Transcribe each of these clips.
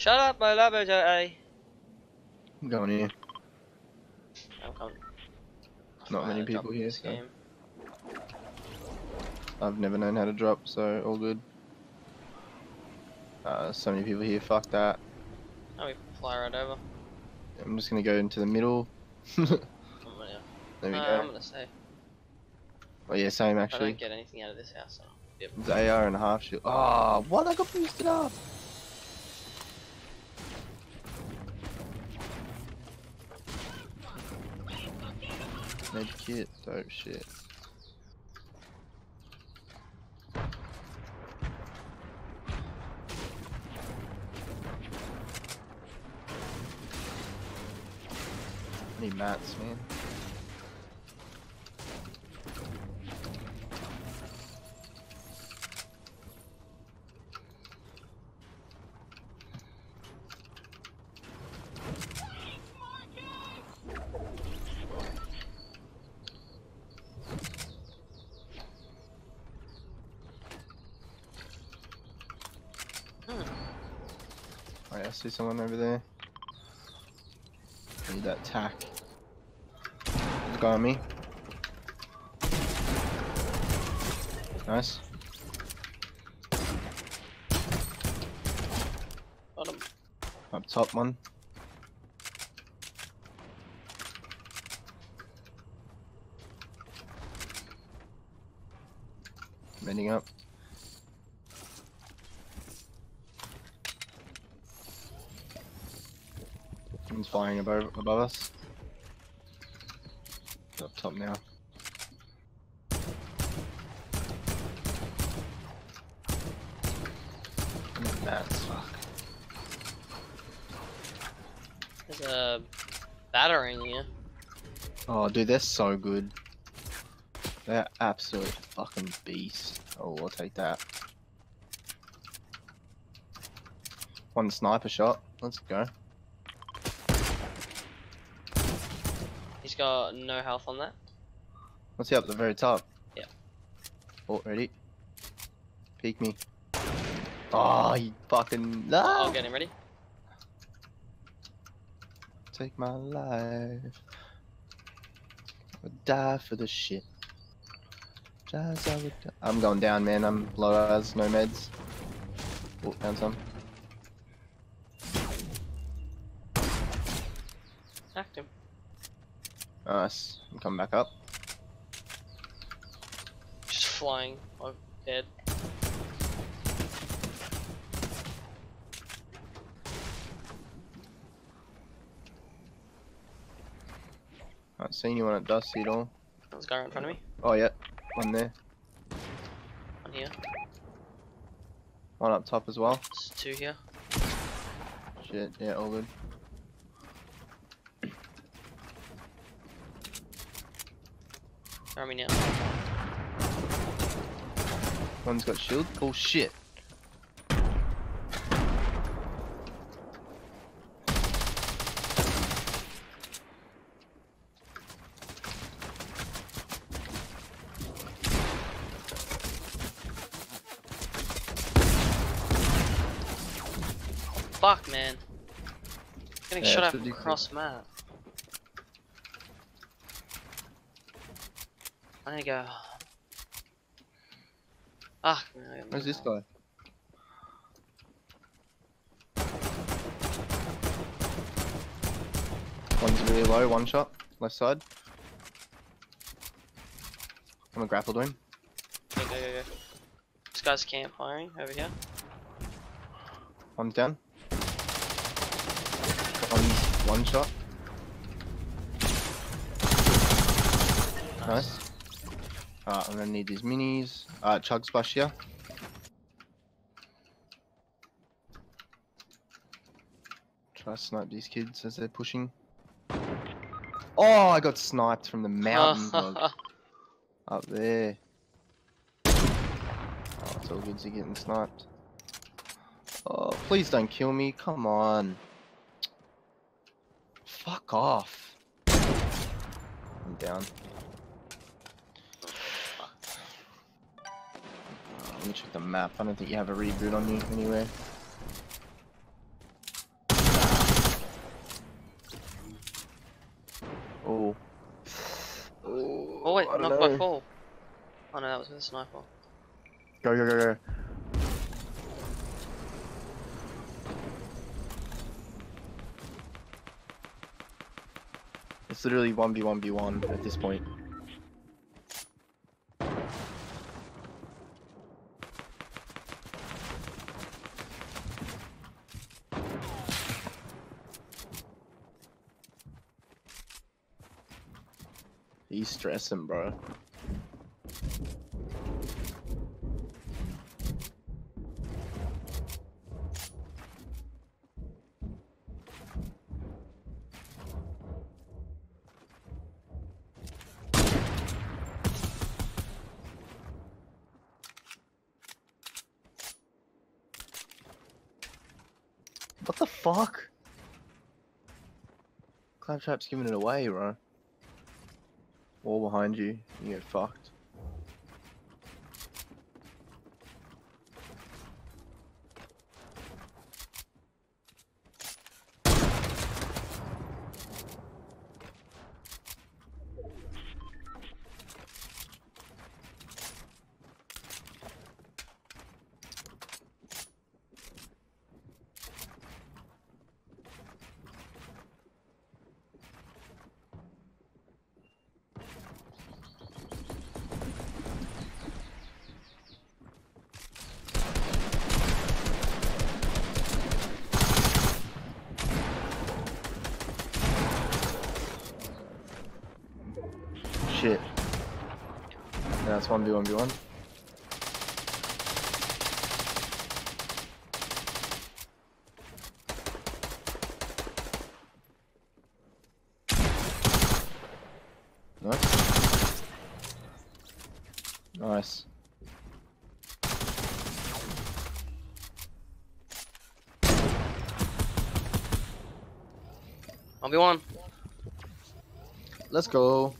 Shut up, my laboratory. I'm going here. I'm coming. Not many people here, so game. I've never known how to drop, so all good. Uh, so many people here, fuck that. Oh, we fly right over. I'm just gonna go into the middle. there we uh, go. I'm gonna say. Oh yeah, same actually. I don't get anything out of this house. So. Yep. It's AR and a half shield. Oh, what? I got boosted up. Med kit, dope shit. Need mats, man. Hmm. Oh I see someone over there. Need that tack. Guy on me. Nice. Bottom. Up top one. Bending up. Someone's flying above above us. Up top now. That's fuck. There's a batarang here. Oh, dude, they're so good. They're absolute fucking beast. Oh, I'll take that. One sniper shot. Let's go. Got no health on that. What's he up at the very top? Yeah. Oh, ready? Peek me. Ah, oh, you fucking. No! I'll get him ready. Take my life. I would die for the shit. Just I would die. I'm going down, man. I'm low as no meds. Oh, found some. Knocked him. Nice. I'm coming back up. Just flying. Dead. I haven't seen anyone at Dusty at all. There's a guy right in front of me. Oh, yeah. One there. One here. One up top as well. There's two here. Shit. Yeah, all good. Now? One's got shield. Oh, shit. Fuck, man. Getting Yeah, shot at across map. Need to go. Ah, Where's this guy? One's really low, one shot, left side. I'm gonna grapple to him. Go, go, go, go. This guy's camp firing over here. One's down. One's one shot. Nice. Alright, I'm gonna need these minis. Uh, chug splash here. Try to snipe these kids as they're pushing. Oh, I got sniped from the mountain dog up there. Oh, it's all good to getting sniped. Oh, please don't kill me. Come on. Fuck off. I'm down. me check the map. I don't think you have a reboot on you anyway. Oh. Oh, oh wait, knocked by four. Oh no, that was with a sniper. Go, go, go, go. It's literally 1v1v1 at this point. He's stressing, bro. What the fuck? Claptrap's giving it away, bro. Behind you, you get fucked. Shit. It's 1v1v1. Nice. Nice. One v one. Let's go.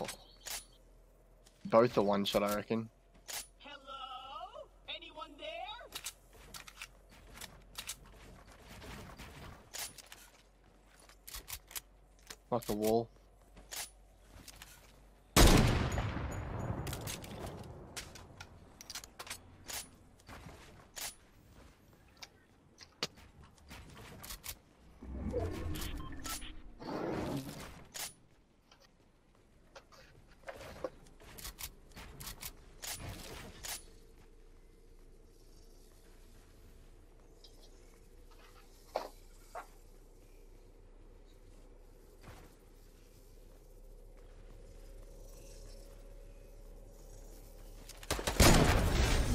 Oh. Both are one shot, I reckon. Hello? Anyone there? Like a wall.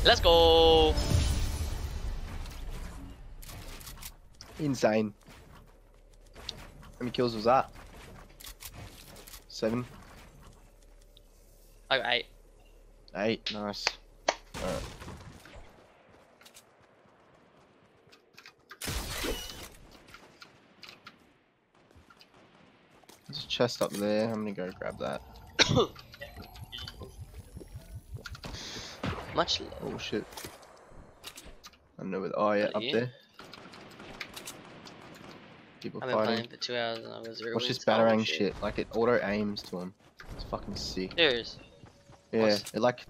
Let's go. Insane. How many kills was that? Seven? I got eight. Eight, nice. Alright. There's a chest up there, I'm gonna go grab that. Much. Oh shit. I know where, oh yeah, up you? there. People I've been fighting. playing for two hours and I was zero Watch this. Batarang shit. Like it auto aims to him. It's fucking sick. Serious. Yeah, What's- it like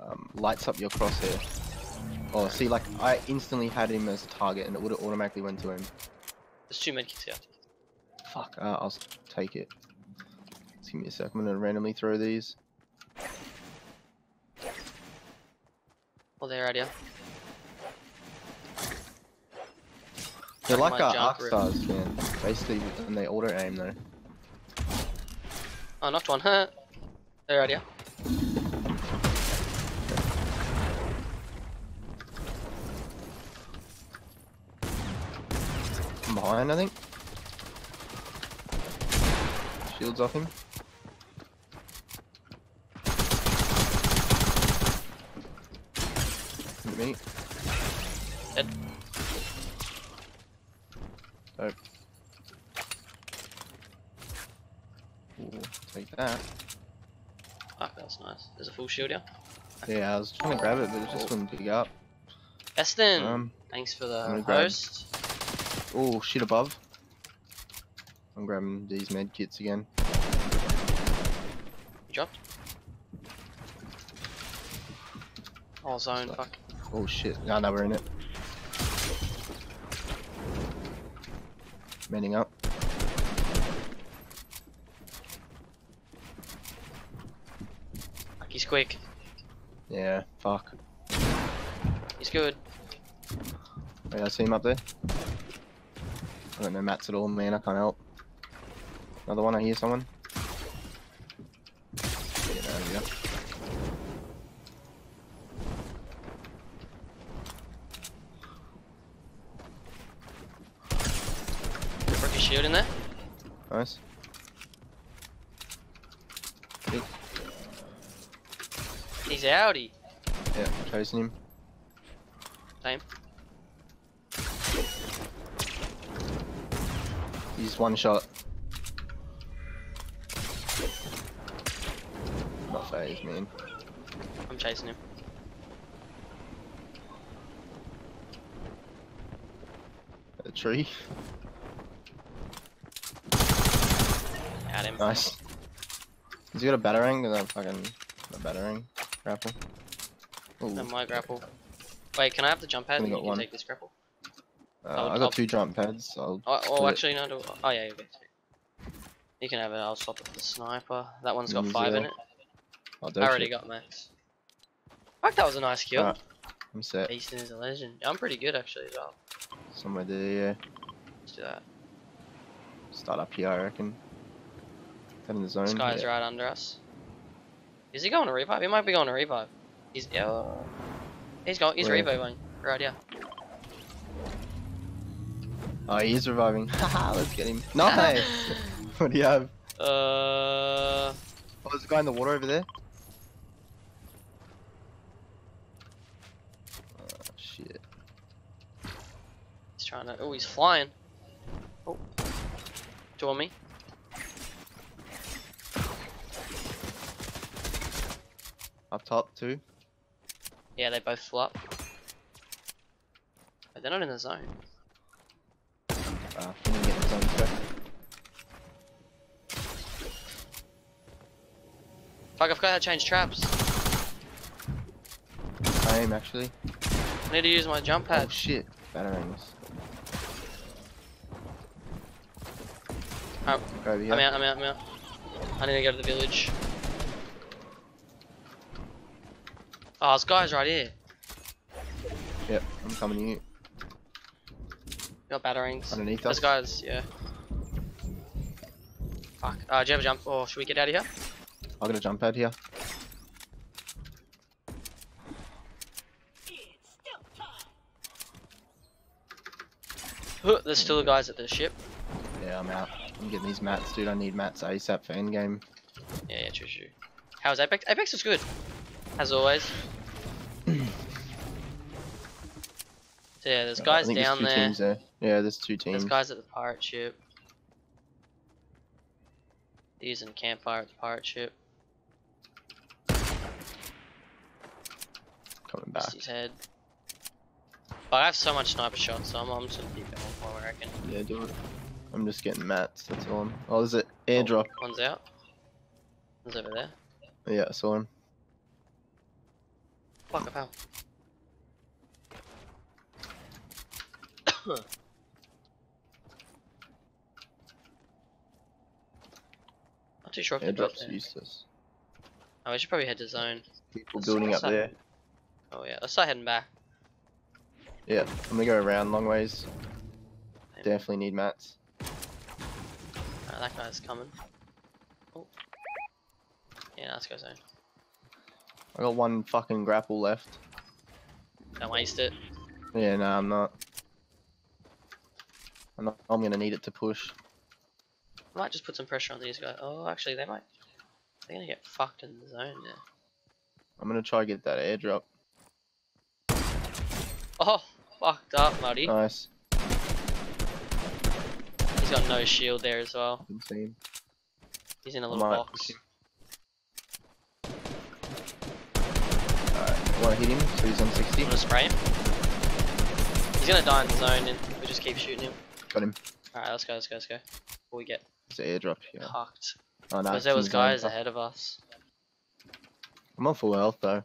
um, lights up your crosshair. Oh, see, like I instantly had him as a target, and it would have automatically went to him. There's two medkits here. Fuck, uh, I'll take it. Just give me a sec. I'm gonna randomly throw these. Oh, they're right here. They're Like our arc stars, man. Basically, and they auto aim though. Oh, knocked one. Huh. They're right here. I'm behind, I think. Shields off him. Me. Dead. Dope. Ooh, take that. Fuck, that's nice. There's a full shield here. Yeah, I was trying to grab it, but it just wouldn't pick up. Easton, Um, thanks for the host. Oh shit above. I'm grabbing these med kits again. You dropped? Oh, zone, Stuff. fuck. Oh shit. No, no, we're in it. Manning up. He's quick. Yeah, fuck. He's good. Oh, Wait, I see him up there. I don't know mats at all, man. I can't help. Another one. I hear someone. Get out of here. Broke his shield in there. Nice. He's outie. Yeah, chasing him. Same. He's one shot. Not phased, man. I'm chasing him. The tree. At him. Nice. Has he got a batarang? Is that fucking a batarang grapple? Ooh, And my grapple. Wait, can I have the jump pad? Only You got can one. take this grapple. Uh, I got two jump pads. I'll Oh, oh actually, no. Do, oh, yeah, you get two. You can have it. I'll swap it for the sniper. That one's got five in it. I'll I already got max. Fuck, that was a nice kill. Alright. I'm set. Easton is a legend. I'm pretty good actually as well. Somewhere there, yeah. Let's do that. Start up here, I reckon. Get in the zone. This guy's yeah. right under us. Is he going to revive? He might be going to revive. He's yeah. He's going. He's Where? reviving. Right here. Oh, he is reviving. Haha, let's get him. Nice! what do you have? Uh, Oh, there's a guy in the water over there. Oh, shit. he's trying to. Oh, he's flying. Oh, on me. Up top, too. Yeah, they both flew up. But they're not in the zone. Uh, we get the zone. Fuck, I forgot how to change traps. I am actually. I need to use my jump Oh pad. shit. Batarangs. Oh. I'm out. I'm out. I'm out. I need to go to the village. Oh, this guy's right here. Yep, I'm coming to you. Got batarangs. Underneath Those us. guys, yeah. Fuck. Uh, do you have a jump? Or should we get out of here? I got a jump pad here. It's still time. Huh, There's still the guys at the ship. Yeah, I'm out. I'm getting these mats, dude. I need mats ASAP for endgame. Yeah, yeah, true, true. How's Apex? Apex is good. As always. so yeah, there's guys there's down two there. There. Yeah, there's two teams. There's guys at the pirate ship. They're using a campfire at the pirate ship. Coming back. Missed his head. But I have so much sniper shots, so I'm, I'm just gonna keep going for I reckon. Yeah, do it. I'm just getting mats. That's all. I'm... Oh, there's an oh, airdrop. One's out. One's over there. Yeah, I saw him. Fuck, I fell. Not too sure if they dropped Airdrop's useless. Oh, we should probably head to zone. People Let's- building let's up there. Oh yeah, let's start heading back. Yeah, I'm gonna go around long ways. Same. Definitely need mats. Alright, that guy's coming. Oh. Yeah, let's go zone. I got one fucking grapple left. Don't waste it. Yeah, no, I'm not. I'm not. I'm gonna need it to push. Might just put some pressure on these guys. Oh, actually, they might. They're gonna get fucked in the zone now. I'm gonna try to get that airdrop. Oh, fucked up, Muddy. Nice. He's got no shield there as well. Insane. He's in a little might box. Push him. Alright, I wanna hit him, so he's on 60. I'm gonna spray him. He's gonna die in the zone. And we just keep shooting him. Got him. Alright, let's go, let's go, let's go. Before we get It's an airdrop here. cucked. Oh no. Because there was guys ahead of us. I'm on full health though.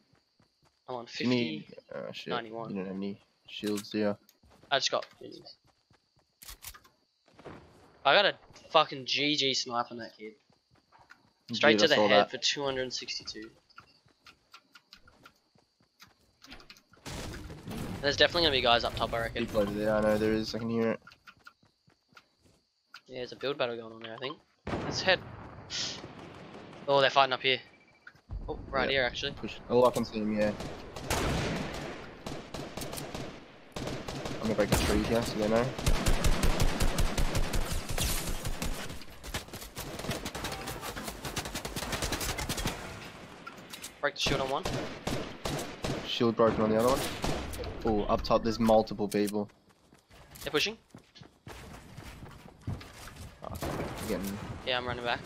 I'm on Do 50. you need? Oh shit. 91. You don't have any shields, here. I just got. I got a fucking GG snipe on that kid. Straight Dude, to the head that. for 262. There's definitely gonna be guys up top, I reckon. People over there. I know there is. I can hear it. Yeah, there's a build battle going on there, I think. Let's head. Oh, they're fighting up here. Oh, right Yeah. here, actually. Push. Oh, I can see him. Yeah. I'm gonna break the tree here so they know. Break the shield on one. Shield broken on the other one. Oh, up top there's multiple people. They're pushing. Oh, getting Yeah, I'm running back.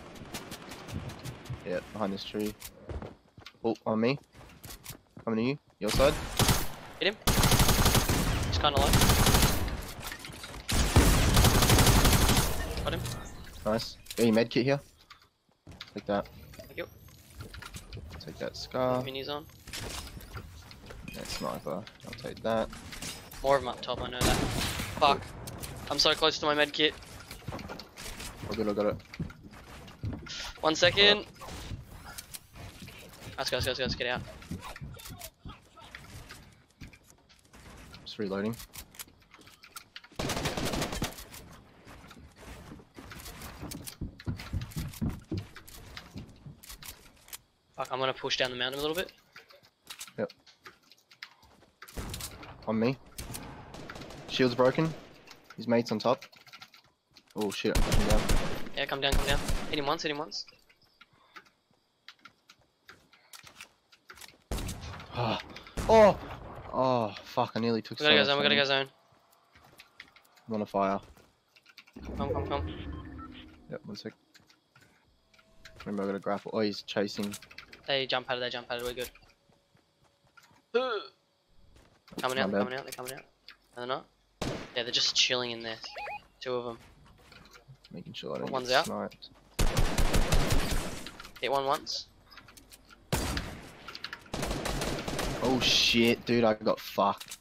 yeah behind this tree. Oh, on me. Coming to you. Your side. Hit him. He's kinda low. Got him. Nice. Got your med kit here. Take that. Thank you. Take that scar. Minis on. That sniper. Take that. More of them up top, I know that. Fuck. I'm so close to my med kit. Oh good, I got it. One second. Let's go, let's go, let's go, let's get out. Just reloading. Fuck, I'm gonna push down the mountain a little bit. On me. Shield's broken. His mate's on top. Oh shit, I'm pushing down. Yeah, come down, come down. Hit him once, hit him once. Ah. Oh! Oh, fuck, I nearly took We gotta go so zone, we much gotta go damage. zone. I'm on a fire. Come, come, come. Yep, one sec. Remember I got a grapple. Oh, he's chasing. They jump padded, they jump padded, we're good. Coming out, they're coming out, they're coming out. No, they're not. Yeah, they're just chilling in there. Two of them. Making sure I don't One's out. sniped. Hit one once. Oh shit, dude, I got fucked.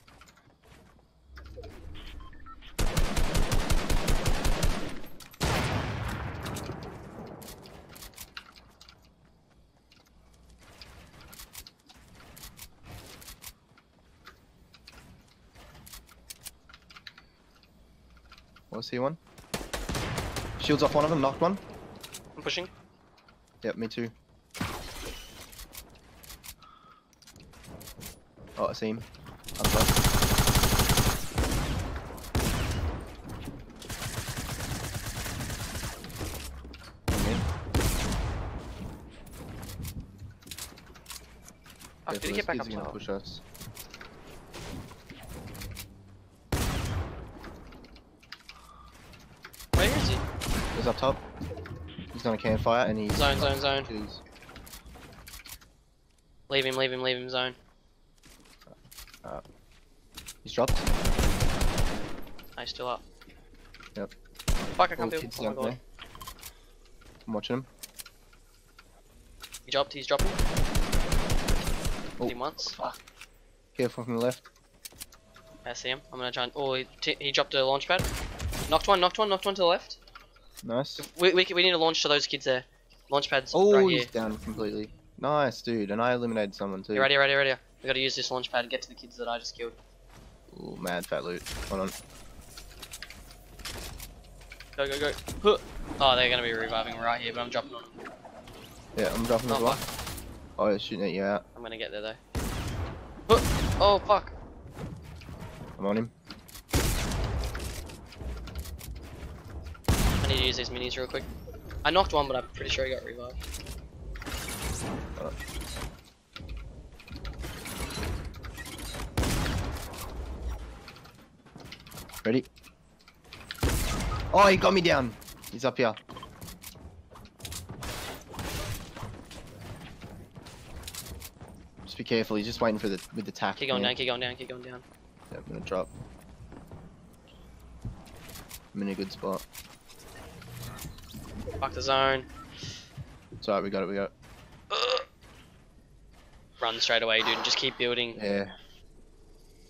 What's he one? Shields off one of them, knocked one. I'm pushing. Yep, me too. Oh, I see him. Up left. On me. Fuck, did he get back up gonna push us. Where is he? He's up top. He's on a campfire and he's Zone, zone, zone. Jeez. Leave him, leave him, leave him, zone. Uh, he's dropped. No, he's still up. Yep. Fuck, I can't kids Oh my god. there. I'm watching him. He dropped, he's dropping. Oh, him once. fuck. Careful from the left. I see him. I'm gonna try and. Oh, he, he dropped a launch pad. Knocked one, knocked one, knocked one to the left. Nice. We, we, we need to launch to those kids there. Launch pads Oh, right he's here. down completely. Nice, dude. And I eliminated someone too. You ready, ready, ready? We gotta use this launch pad to get to the kids that I just killed. Ooh, mad fat loot. Hold on. Go, go, go. Huh. Oh, they're gonna be reviving right here, but I'm dropping on them. Yeah, I'm dropping as Oh, well. fuck. Oh, he's shooting at you out. I'm gonna get there though. Huh. Oh, fuck. I'm on him. I need to use these minis real quick. I knocked one, but I'm pretty sure he got revived. Ready? Oh, he got me down. He's up here. Just be careful. He's just waiting for the with the tack. Keep going man. down, keep going down, keep going down. Yeah, I'm gonna drop. I'm in a good spot. Fuck the zone. It's alright, we got it, we got it. Ugh. Run straight away, dude, and just keep building Yeah.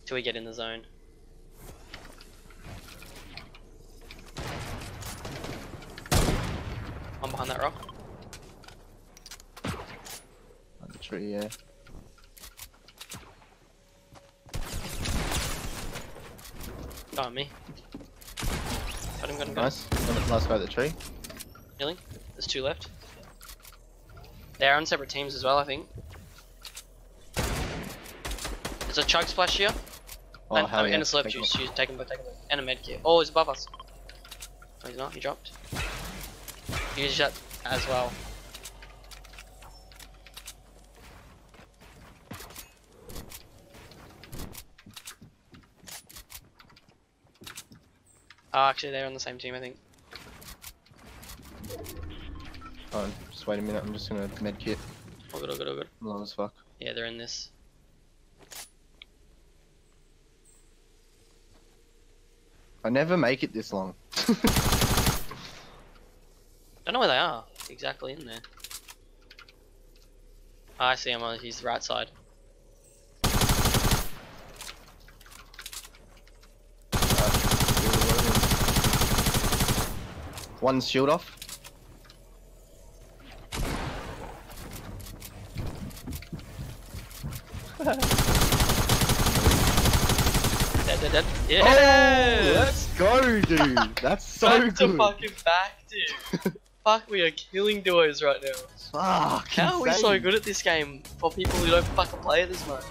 till we get in the zone. I'm behind that rock. On the tree, yeah. Go on me. Got him, got him, got him. Nice. Got last guy at the tree. There's two left. They're on separate teams as well, I think. There's a chug splash here. Oh, and, hell um, yeah. and a slurp juice. one. Use, take him, take him. And a med kit. Oh, he's above us. No, he's not. He dropped. Use that as well. Oh, actually, they're on the same team, I think. Oh, just wait a minute, I'm just gonna med kit. All good, all good, all good. I'm low as fuck. Yeah, they're in this. I never make it this long. Don't know where they are exactly in there. Oh, I see him uh, on his right side. One shield off. dead, dead, dead. Oh, let's go, dude. That's so Back good. Back fucking back, dude. Fuck, we are killing duos right now. Fuck. How insane. are we so good at this game for people who don't fucking play it this much?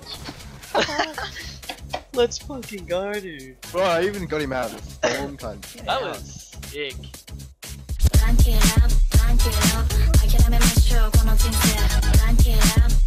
Let's fucking go, dude. Bro, I even got him out of the storm kind. That was sick. It up, it up. I can my stroke it up.